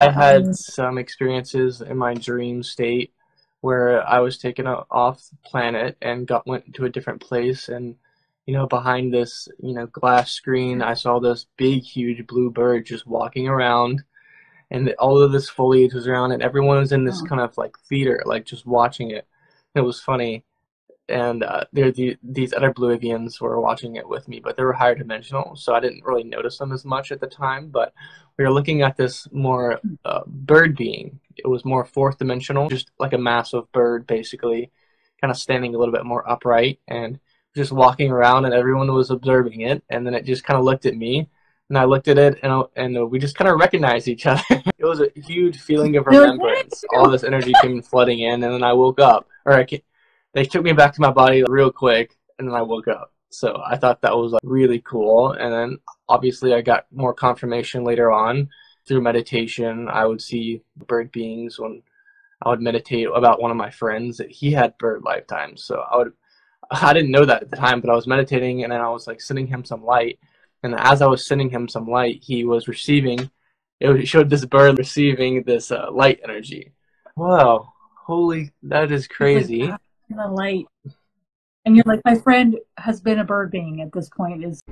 I um, had some experiences in my dream state where I was taken off the planet and got went to a different place and you know behind this you know glass screen I saw this big huge blue bird just walking around. And all of this foliage was around and everyone was in this oh. kind of like theater like just watching it. It was funny and uh, there the, these other blue avians were watching it with me but they were higher dimensional so i didn't really notice them as much at the time but we were looking at this more uh, bird being it was more fourth dimensional just like a massive bird basically kind of standing a little bit more upright and just walking around and everyone was observing it and then it just kind of looked at me and I looked at it and and we just kind of recognized each other. it was a huge feeling of remembrance. All this energy came flooding in, and then I woke up, or I came, they took me back to my body real quick, and then I woke up. So I thought that was like, really cool. And then obviously I got more confirmation later on through meditation. I would see bird beings when I would meditate about one of my friends that he had bird lifetimes. So I would I didn't know that at the time, but I was meditating and then I was like sending him some light. And as I was sending him some light, he was receiving. It showed this bird receiving this uh, light energy. Wow, holy, that is crazy. The light. And you're like my friend has been a bird being at this point is